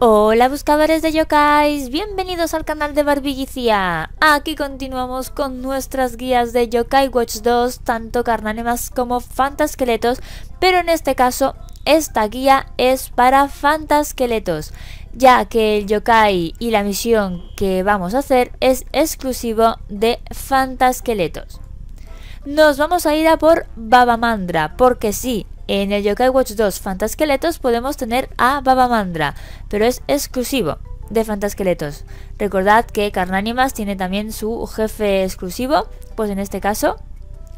Hola buscadores de yokais, bienvenidos al canal de Barbillicia. Aquí continuamos con nuestras guías de Yokai Watch 2, tanto carnánimas como fantasqueletos, pero en este caso esta guía es para fantasqueletos, ya que el yokai y la misión que vamos a hacer es exclusivo de fantasqueletos. Nos vamos a ir a por Babamandra, porque sí, en el Yokai Watch 2 Fantasqueletos podemos tener a Babamandra, pero es exclusivo de Fantasqueletos. Recordad que Carnánimas tiene también su jefe exclusivo, pues en este caso,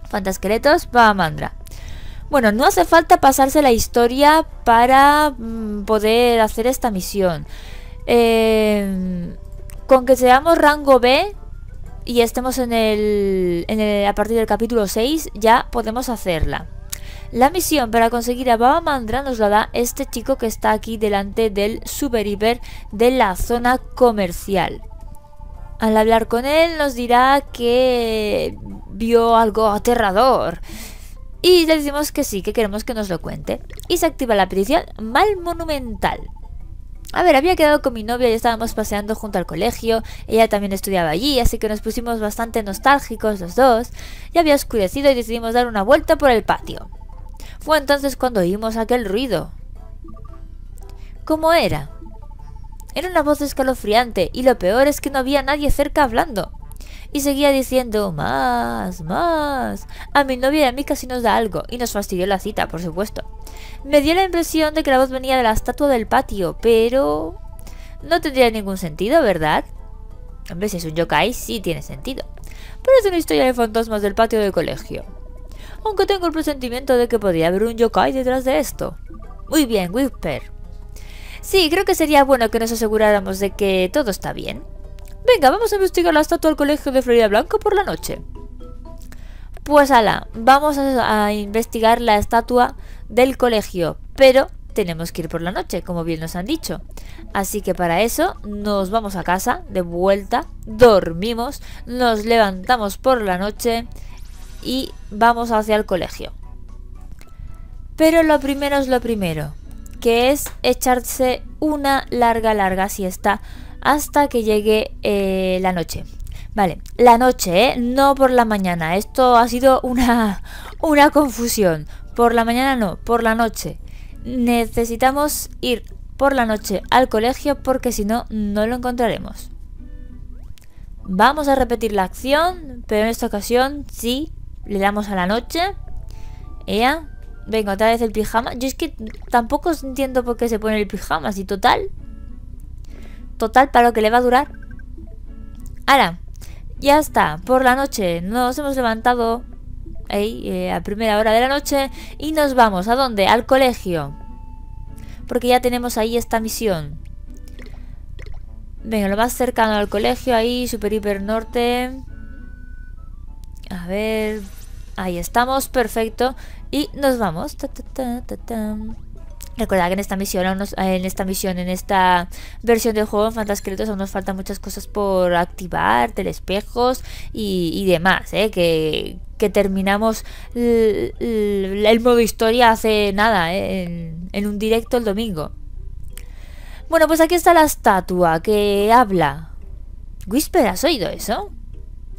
Fantasqueletos, Babamandra. Bueno, no hace falta pasarse la historia para mm, poder hacer esta misión. Eh, con que seamos rango B y estemos en el, en el, a partir del capítulo 6, ya podemos hacerla. La misión para conseguir a Baba Mandra nos la da este chico que está aquí delante del Super de la zona comercial. Al hablar con él nos dirá que vio algo aterrador. Y le decimos que sí, que queremos que nos lo cuente. Y se activa la petición Mal Monumental. A ver, había quedado con mi novia y estábamos paseando junto al colegio. Ella también estudiaba allí, así que nos pusimos bastante nostálgicos los dos. Ya había oscurecido y decidimos dar una vuelta por el patio. Fue entonces cuando oímos aquel ruido. ¿Cómo era? Era una voz escalofriante y lo peor es que no había nadie cerca hablando. Y seguía diciendo, más, más. A mi novia y a mí casi nos da algo y nos fastidió la cita, por supuesto. Me dio la impresión de que la voz venía de la estatua del patio, pero... No tendría ningún sentido, ¿verdad? Hombre, si es un yokai, sí tiene sentido. Pero es una historia de fantasmas del patio del colegio aunque tengo el presentimiento de que podría haber un yokai detrás de esto. Muy bien, Whisper. Sí, creo que sería bueno que nos aseguráramos de que todo está bien. Venga, vamos a investigar la estatua del colegio de Florida Blanca por la noche. Pues ala, vamos a, a, investigar la estatua del colegio, pero tenemos que ir por la noche, como bien nos han dicho. Así que para eso nos vamos a casa, de vuelta, dormimos, nos levantamos por la noche y vamos hacia el colegio. Pero lo primero es lo primero, que es echarse una larga, larga siesta hasta que llegue eh, la noche. Vale, la noche, ¿eh? no por la mañana. Esto ha sido una, una confusión. Por la mañana no, por la noche. Necesitamos ir por la noche al colegio porque si no, no lo encontraremos. Vamos a repetir la acción, pero en esta ocasión sí le damos a la noche. Ella. Venga, otra vez el pijama. Yo es que tampoco entiendo por qué se pone el pijama. Si total. Total, para lo que le va a durar. Ahora. Ya está. Por la noche nos hemos levantado. Ahí, eh, a primera hora de la noche. Y nos vamos. ¿A dónde? Al colegio. Porque ya tenemos ahí esta misión. Venga, lo más cercano al colegio. Ahí, super hiper norte. A ver... Ahí estamos, perfecto. Y nos vamos. Recuerda que en esta misión, en esta misión, en esta versión del juego en Fantascritos aún nos faltan muchas cosas por activar, telespejos y, y demás, ¿eh? que, terminamos el, modo historia hace nada, ¿eh? en, en un directo el domingo. Bueno, pues aquí está la estatua que habla. Whisper, ¿has oído eso?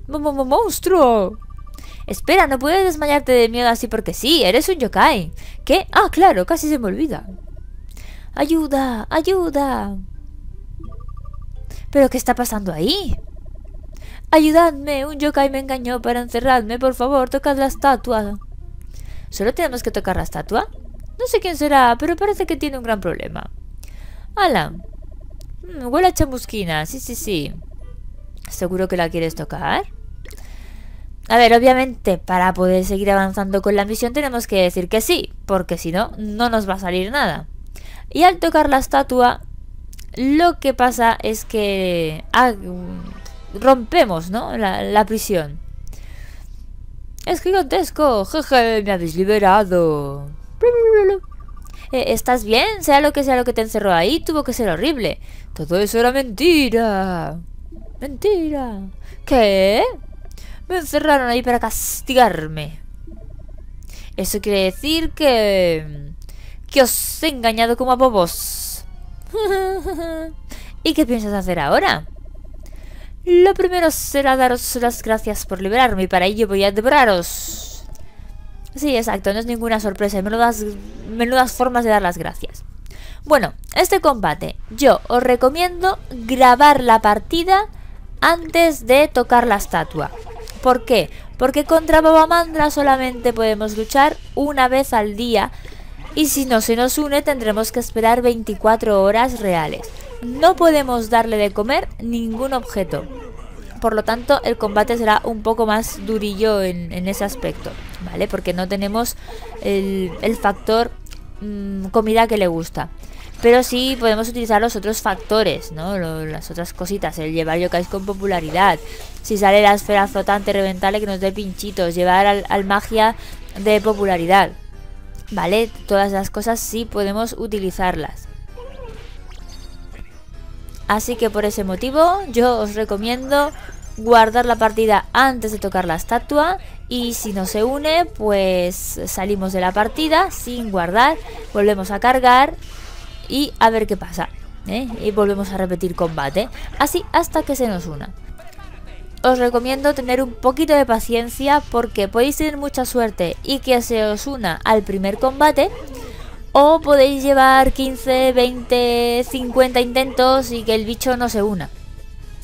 ¡Monstruo! Espera, no puedes desmayarte de miedo así porque sí, eres un yokai. ¿Qué? Ah, claro, casi se me olvida. ¡Ayuda! ¡Ayuda! ¿Pero qué está pasando ahí? ¡Ayudadme! Un yokai me engañó para encerrarme. Por favor, tocad la estatua. ¿Solo tenemos que tocar la estatua? No sé quién será, pero parece que tiene un gran problema. Alan. Mm, huele a chamusquina. Sí, sí, sí. ¿Seguro que la quieres tocar? A ver, obviamente, para poder seguir avanzando con la misión tenemos que decir que sí, porque si no, no nos va a salir nada. Y al tocar la estatua, lo que pasa es que ah, rompemos, ¿no? La, la, prisión. Es gigantesco, jeje, me habéis liberado. Eh, ¿Estás bien? Sea lo que sea lo que te encerró ahí, tuvo que ser horrible. Todo eso era mentira. Mentira. ¿Qué? Me encerraron ahí para castigarme. Eso quiere decir que... Que os he engañado como a bobos. ¿Y qué piensas hacer ahora? Lo primero será daros las gracias por liberarme y para ello voy a devoraros. Sí, exacto, no es ninguna sorpresa, menudas, menudas formas de dar las gracias. Bueno, este combate, yo os recomiendo grabar la partida antes de tocar la estatua. ¿Por qué? Porque contra Babamandra solamente podemos luchar una vez al día y si no se nos une tendremos que esperar 24 horas reales. No podemos darle de comer ningún objeto. Por lo tanto, el combate será un poco más durillo en, ese aspecto, ¿vale? Porque no tenemos el, factor mm, comida que le gusta. Pero sí podemos utilizar los otros factores, ¿no? las otras cositas, el llevar yokais con popularidad. Si sale la esfera flotante, reventarle que nos dé pinchitos. Llevar al, al magia de popularidad. ¿Vale? Todas las cosas sí podemos utilizarlas. Así que por ese motivo yo os recomiendo guardar la partida antes de tocar la estatua y si no se une pues salimos de la partida sin guardar, volvemos a cargar y a ver qué pasa. ¿eh? Y volvemos a repetir combate, así hasta que se nos una. Os recomiendo tener un poquito de paciencia porque podéis tener mucha suerte y que se os una al primer combate o podéis llevar 15, 20, 50 intentos y que el bicho no se una.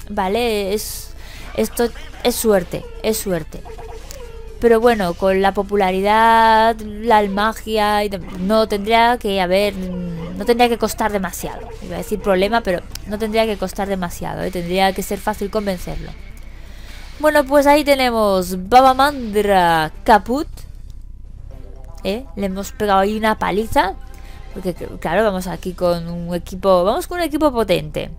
¿Vale? Es, esto es suerte, es suerte. Pero bueno, con la popularidad, la magia, no tendría que haber, no tendría que costar demasiado. Iba a decir problema, pero no tendría que costar demasiado, ¿eh? tendría que ser fácil convencerlo. Bueno, pues ahí tenemos Babamandra Caput. ¿eh? Le hemos pegado ahí una paliza. Porque claro, vamos aquí con un equipo, vamos con un equipo potente.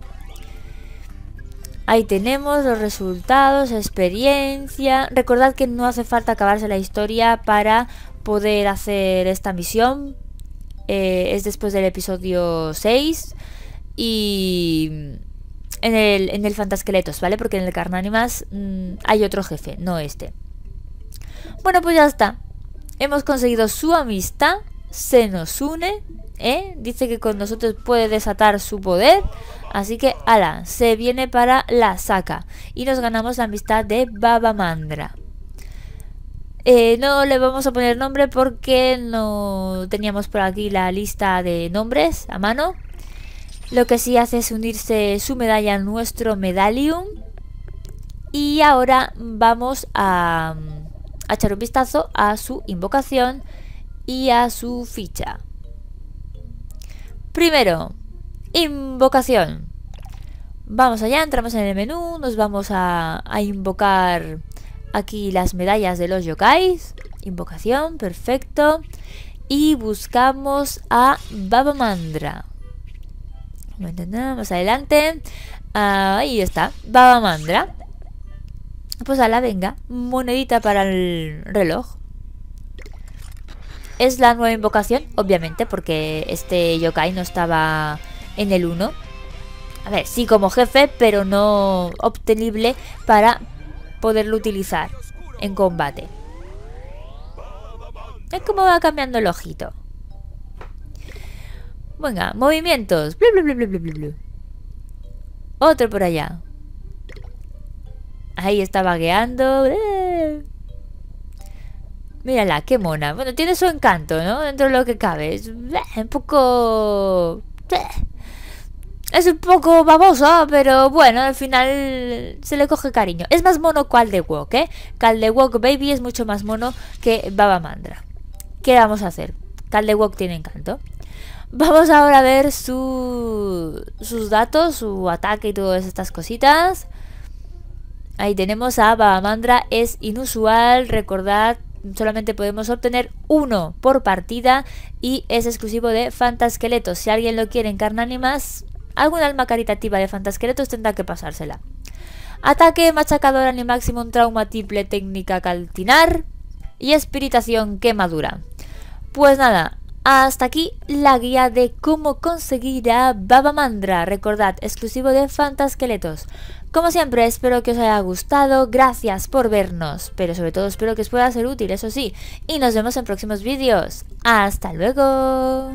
Ahí tenemos los resultados, experiencia. Recordad que no hace falta acabarse la historia para poder hacer esta misión. Eh, es después del episodio 6. Y en el, en el Fantasqueletos, ¿vale? Porque en el Carnánimas mmm, hay otro jefe, no este. Bueno, pues ya está. Hemos conseguido su amistad se nos une, ¿eh? Dice que con nosotros puede desatar su poder. Así que, ala, se viene para la saca. Y nos ganamos la amistad de Babamandra. Eh, no le vamos a poner nombre porque no teníamos por aquí la lista de nombres a mano. Lo que sí hace es unirse su medalla a nuestro medallium. Y ahora vamos a, a echar un vistazo a su invocación y a su ficha. Primero, invocación. Vamos allá, entramos en el menú, nos vamos a, invocar aquí las medallas de los yokais. Invocación, perfecto. Y buscamos a Babamandra. Más adelante. Ahí está, Babamandra. Pues a la venga, monedita para el reloj. Es la nueva invocación, obviamente, porque este yokai no estaba en el 1. A ver, sí como jefe, pero no obtenible para poderlo utilizar en combate. Es como va cambiando el ojito. Venga, movimientos. Otro por allá. Ahí está vagueando. Mírala, qué mona. Bueno, tiene su encanto, ¿no? Dentro de lo que cabe. Es un poco... Es un poco babosa, pero bueno, al final se le coge cariño. Es más mono Caldewok, ¿eh? Caldewok Baby es mucho más mono que Babamandra. ¿Qué vamos a hacer? Caldewok tiene encanto. Vamos ahora a ver su, sus datos, su ataque y todas estas cositas. Ahí tenemos a Babamandra, es inusual, recordad solamente podemos obtener uno por partida y es exclusivo de Fantasqueletos. Si alguien lo quiere en Carnánimas, alguna alma caritativa de Fantasqueletos tendrá que pasársela. Ataque, machacador, animaximum, trauma, triple, técnica, caltinar y espiritación, quemadura. Pues nada, hasta aquí la guía de cómo conseguir a Babamandra. Recordad, exclusivo de Fantasqueletos. Como siempre, espero que os haya gustado, gracias por vernos, pero sobre todo espero que os pueda ser útil, eso sí, y nos vemos en próximos vídeos. ¡Hasta luego!